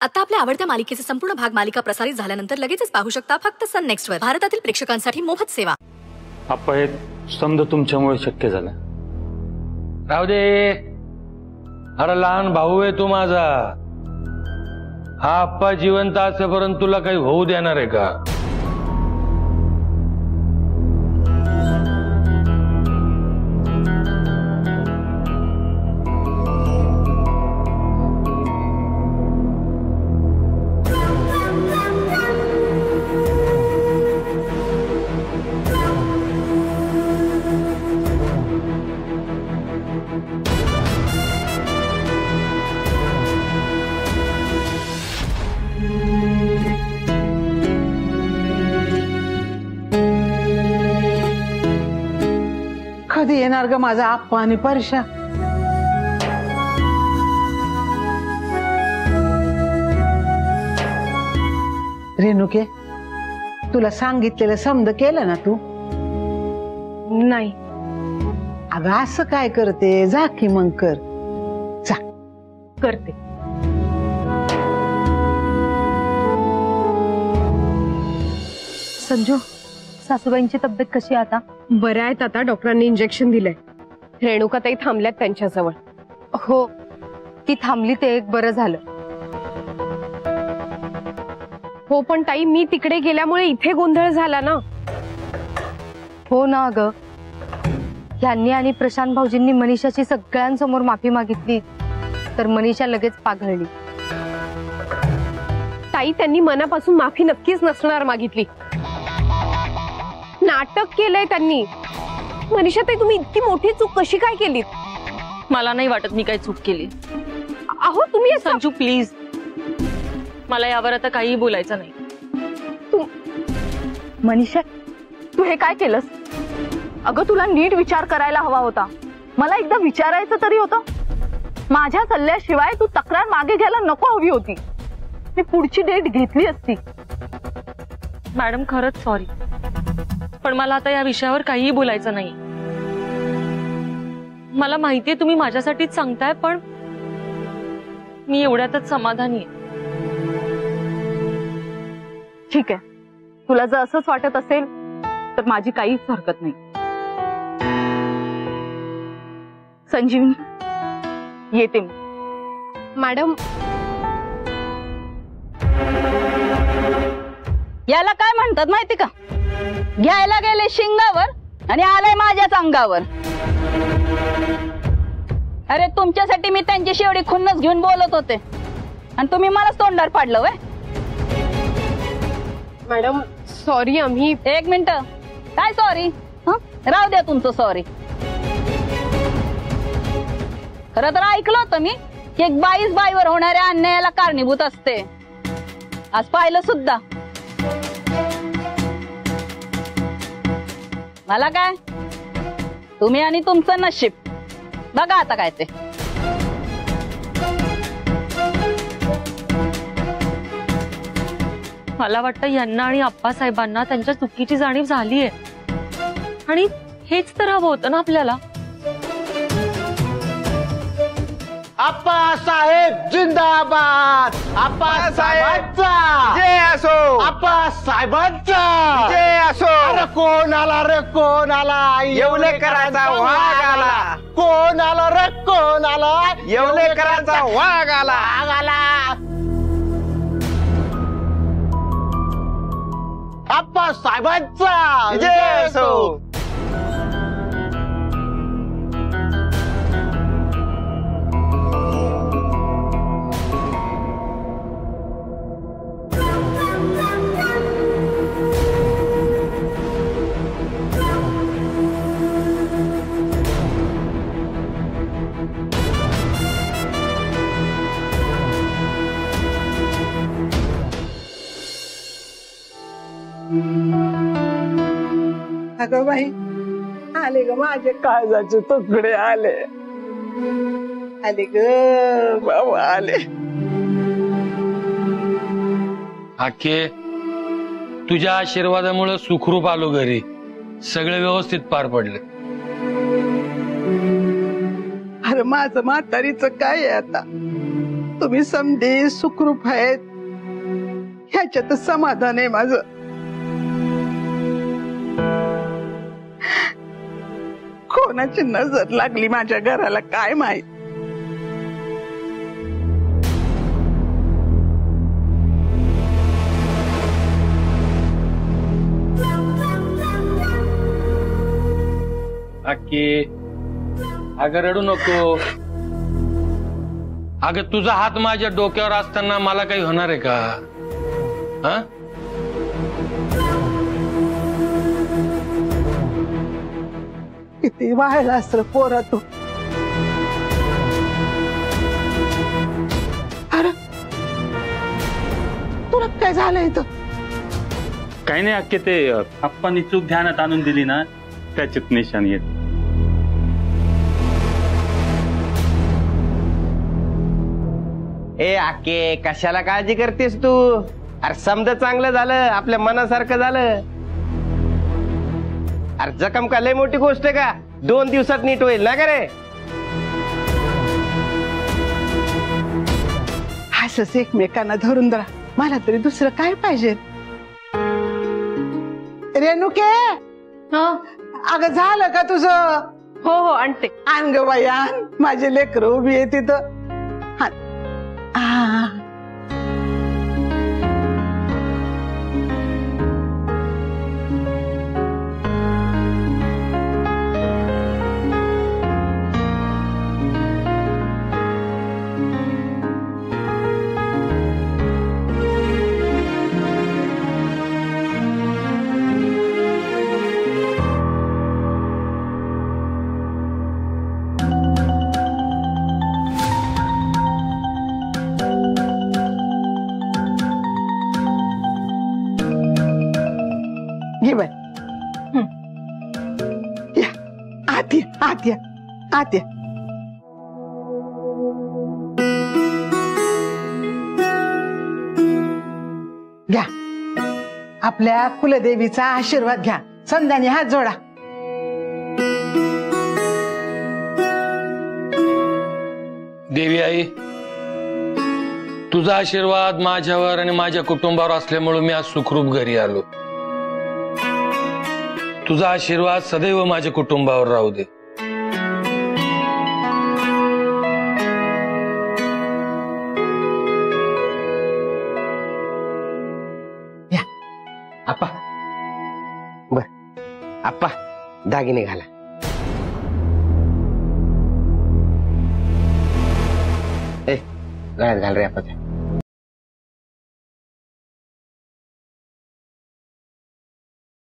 आता आपल्या आवडत्या मालिकेचे संपूर्ण भाग मालिका प्रसारित झाल्यानंतर लगेचच पाहू शकता फक्त सन नेक्स्ट वर. भारतातील प्रेक्षकांसाठी मोफत सेवा. आपण तुमच्यामुळे शक्य झालं. राहू दे. अरे लहान भाऊ आहे तू माझा. हा आप्पा जिवंत परंतु तुला काही होऊ देणार आहे का? येणार का माझा आप्पा आणि परशा. रेणुके तुला सांगितलेलं समज केलं ना तू? नाही. अगं असं करते? जा की मग कर. जा. करते. संजू सासूबाईंची तब्येत कशी आहे आता? बऱ्या आहेत आता डॉक्टरांनी इंजेक्शन दिलंय. रेणुकाताई थांबल्यात हो ती थांबली एक बरं हो पण मी तिकडे गेल्यामुळे इथे गोंधळ ना. हो ना अगं यांनी आणि प्रशांत भाऊजींनी मनीषाची सगळ्यांसमोर माफ़ी मागितली तर मनीषा लगे पाघळली. ताई त्यांनी मनापासून माफ़ी नक्कीच नसणार मागितली. नाटक केलंय मनीषा ताई तुम्ही इतकी मोठी चूक कशी काय केली? मला नाही वाटत मी काही चूक केली. अहो तुम्ही असं- संजू प्लीज़ मला यावर आता काहीही बोलायचं नाही. मनीषा तू हे काय केलंस? अगं तुला नीट विचार करायला हवा होता. मला एकदा विचारायचं तरी होतं. माझ्या सल्ल्याशिवाय तू तक्रार मागे घ्यायला नको हवी होती. मी पुढची डेट घेतली असती. मॅडम खरंच सॉरी पण मला आता या विषयावर काहीही बोलायचं नाही. मला माहितीये तुम्ही माझ्यासाठीच सांगताय पण मी एवढ्यातच समाधानी ठीक आहे. तुला जर असंच वाटत असेल तर माझी काहीच हरकत नाही. संजीवनी येते मी. मॅडम. याला काय म्हणतात माहिती का? घ्यायला गेले शिंगावर आणि आलंय माझ्याच अंगावर. अरे तुमच्यासाठी मी त्यांची शेवडी खुन्नच घेऊन बोलत होते. आणि तुम्ही मलाच तोंडावर पाडलं वय. मॅडम सॉरी आम्ही एक मिनिट. काय सॉरी राहू द्या तुमचं सॉरी खरं तर ऐकलं होतं मी की एक बाईस बाईवर होणाऱ्या अन्यायाला कारणीभूत असते. आज पाहिलं सुद्धा. मला काय? तुम्ही आणि तुमचं नशीब. बघा आता काय ते. मला वाटतं यांना आणि आप्पासाहेबांना त्यांच्या चुकीची जाणीव झालीये. आणि हेच तर हवं होतं ना आपल्याला. आप्पासाहेब जिंदाबाद. आप्पासाहेबांचा. जय असो. बाप्पासाहेबांचा विजय असो! अरे कोण आला रे कोण आला? येवलेकरांचा वाघ आला. कोण आला रे कोण आला? येवलेकरांचा वाघ आला. वाघ आला. आप्पा साहेबांचा! विजय असो. अगं बाई आले ग माझे काळजाचे तुकडे आले. आले ग. बाबा आले. आखे तुझ्या आशीर्वादामुळे सुखरूप आलो घरी. सगळे व्यवस्थित पार पडले. अरे माझ म्हातारीच काय आहे आता? तुम्ही समजे सुखरूप आहेत. ह्याच्यात समाधान आहे माझं. कोणाची नज़र लागली माझ्या घराला काय माहित? अक्की, अगं रडू नको. अगं तुझा हात माझ्या डोक्यावर असताना मला काही होणार आहे का? हा? किती वाळला असर पोरा तू अरे तुला काय झालं इथं? काही नाही अख्खे ते आप्पांनी चूक ध्यानात आणून दिली ना त्याच्यात निशाणी येत ए आके कशाला काळजी करतेस तू? अरे समजा चांगलं झालं आपल्या मनासारखं झालं. अरे जखम का लय मोठी गोष्ट आहे का? दोन दिवसात नीट होईल ना रे? असंच एकमेकांना धरून धरा. मला तरी दुसरं काय पाहिजे? रेणुके! अगं झालं का तुझं? हो हो आणते. आण ग बाई आण. माझे लेकर उभी आहे तिथं. घे बाय हं. या. आत या आत या आत या. घ्या. आपल्या कुलदेवीचा आशीर्वाद घ्या. संध्याने हात जोडा. देवी आई तुझा आशीर्वाद माझ्यावर आणि माझ्या कुटुंबावर असल्यामुळे मी आज सुखरूप घरी आलो. तुझा आशीर्वाद सदैव माझ्या कुटुंबावर राहू दे. आप्पा, दागिने घाला. ए, गळ्यात घाल रे आप्पा ते.